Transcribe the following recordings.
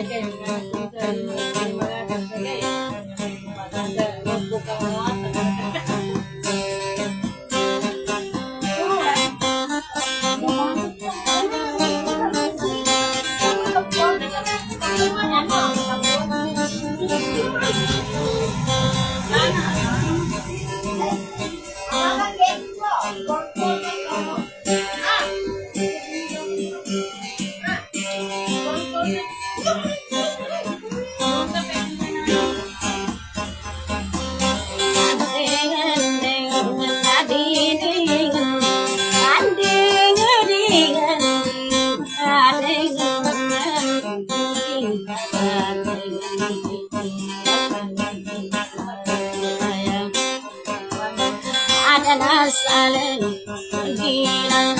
再见杨 لنا السلام جينا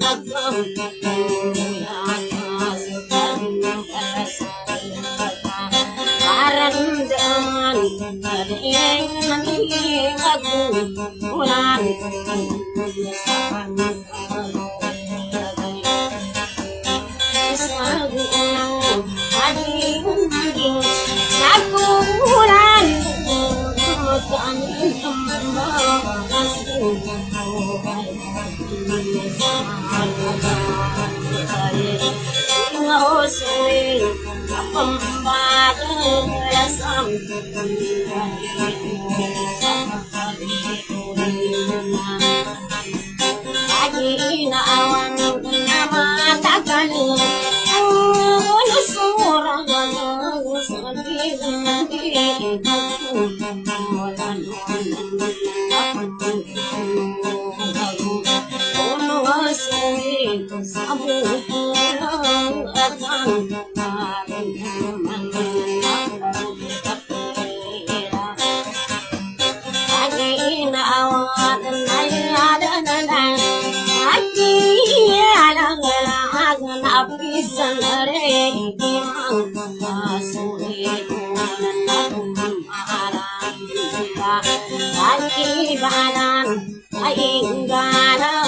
Thank you. وسوي أقم بعد يسام أجينا أوان ما تقلي أول صورة Thank you. وسيد صبوحنا أذن كارنا من أجينا وعدنا يعدنا أجي على غلاغنا في الزمرين يا سوري Bye.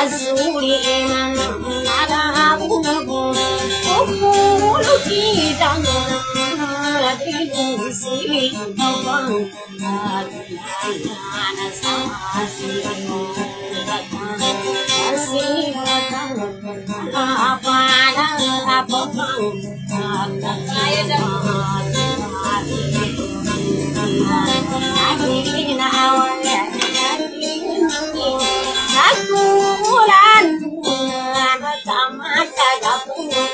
أزولين نلعبهم أقول في دمار بالمسلمين طبعا أنا I'm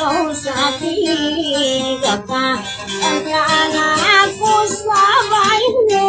Kau sakit kakak, entah anakku selama ini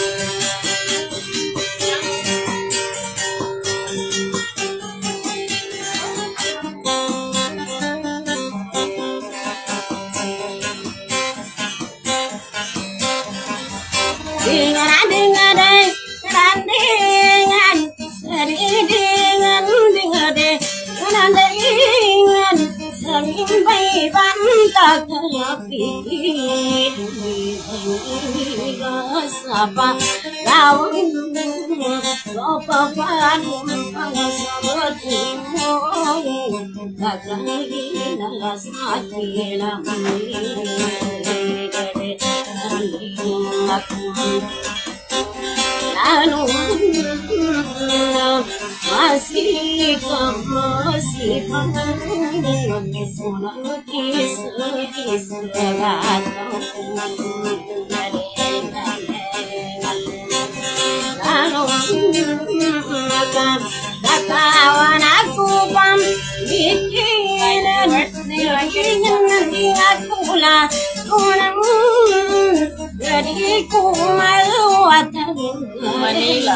Sapa Gao Lopa Panum Pangasabati Mo Kakari Nalasati ನಾನು Asli kama si pangane ne suna ki suki sura ta Ano ka tatawa na kupam dikin na nasiwa kin na kula Manila.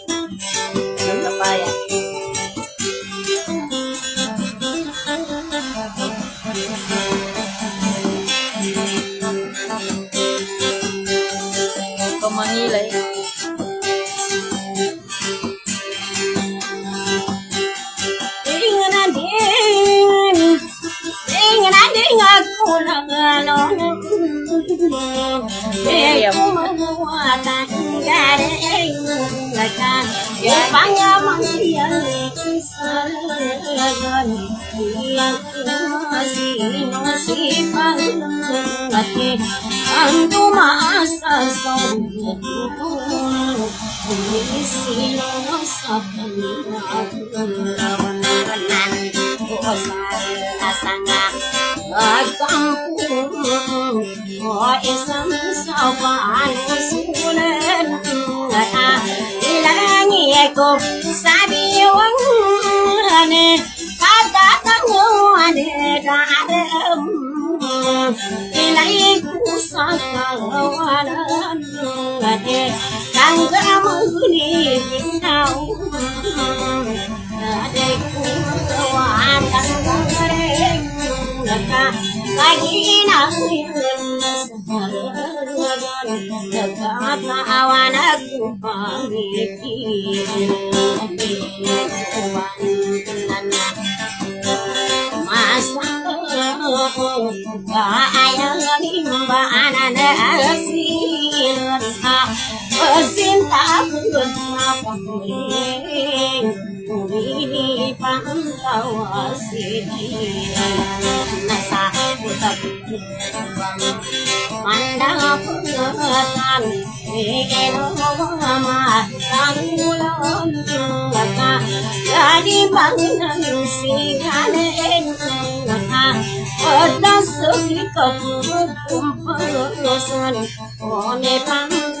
Ando masa sombong Sino sa ko sabi wang ane Katatanguan darem Ilay ko sa kawalan Kang kamuli binaw Aday ko kawan Kang kamareng Naka lagi na Nagkakawan ako pangipin Masa Kaayanin ba ananasin Pesinta pun pamuling Umini pangkawasi Nasa utak Mandang pengatan Eno mama Tangulan Laka Jadi bangunan Singanen Laka Pada segi keputusan One pantawa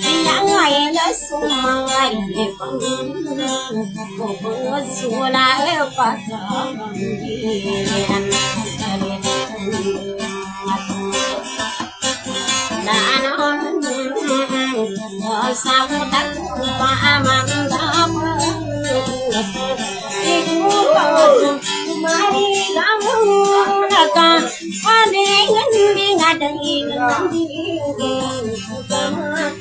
Kaliin ngày Matagal xuống mang unang để con si Pantar kapilanin Laka Yang ay sumangay đã nói epatamandian sao đất mà mang đáp Mari kamu naka ade ngandi ngadai ngandi kama taga pamri no tukan ta imanga kam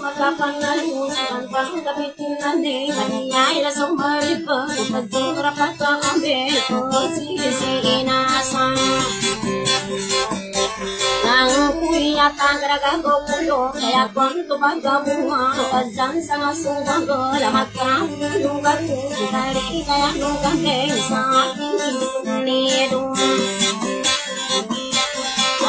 Mapapanalunan pangkapit ng dihan niya Ila sa maripon Pagdura pa to ang beto Sisiinasan Kaya kung kang lugat Kaya lugat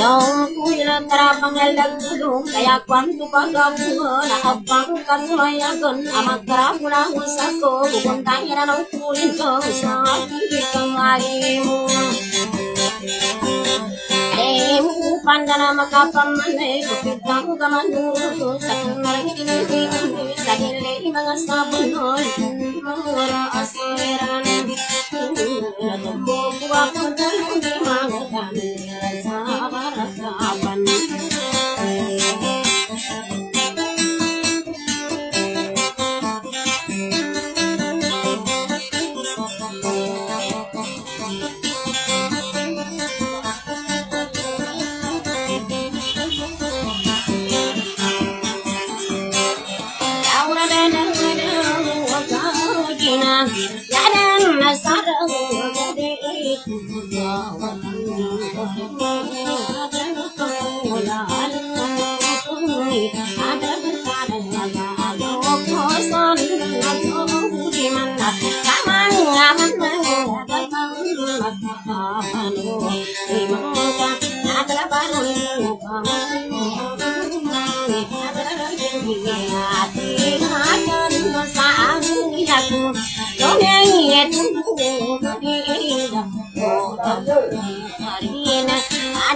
Yaum kuyla tarapangal dagdulung kaya husako di Sa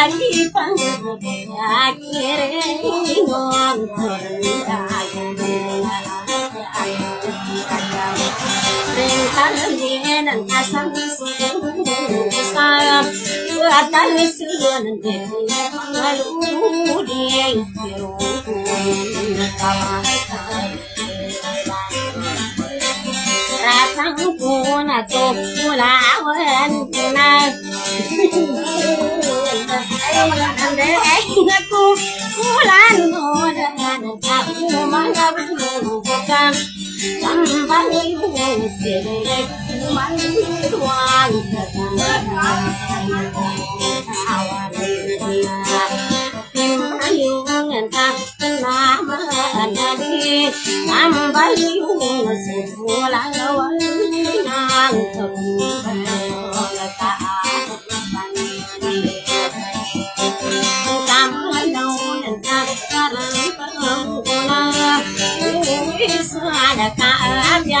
Sa di pang ya kire ngon Ring tan đi nang asam su sa vừa tan su de lu đi yo sang cu na tô la wen na anh để anh cu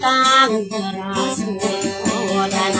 tang ra sủa dan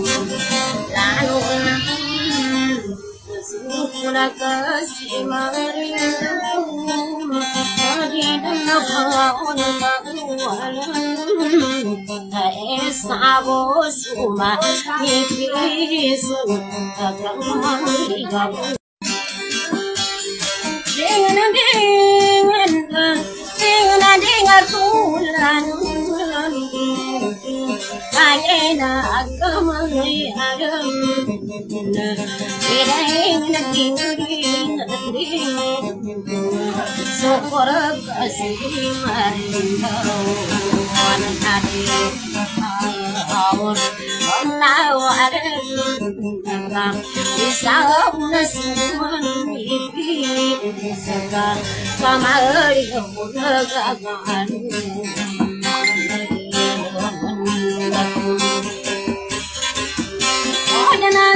Gago. Long Sabo suma, ipi suma, kakang Dengan dengan dengan dengan tulan Ayana agama adam Tidak ingin Syukur kasih marindau Wanadi awon Allahu alam Isang nasuman ipi Saka kamari Nagagaan Ona siapa ini Unina suara kusa Pantaga hagai salaku Singku